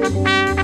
Música